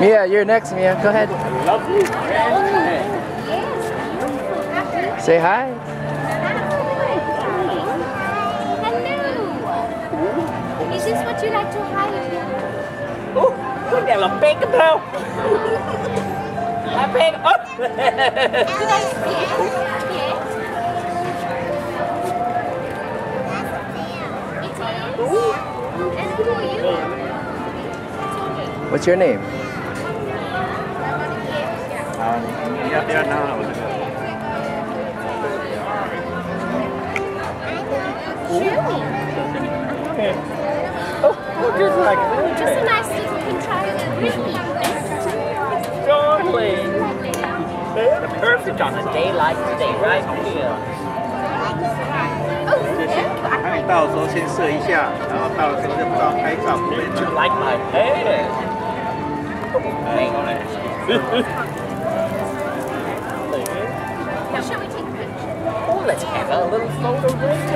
Mia, you're next, Mia. Go ahead. Say hi. Is this what you like to hide? Oh, look at the big cái đâu? À bé. Ơ. Could I see it? Yes. It is. And who are you? What's your name? Yeah, yeah, no, no. Chewy. Oh, just like Just a nice little contracted Perfect on a day like today, right here. Oh, 那你到的时候先射一下，然后到的时候就不知道拍照不会 You like my hair? shall we take a picture? Oh, let's have a little photo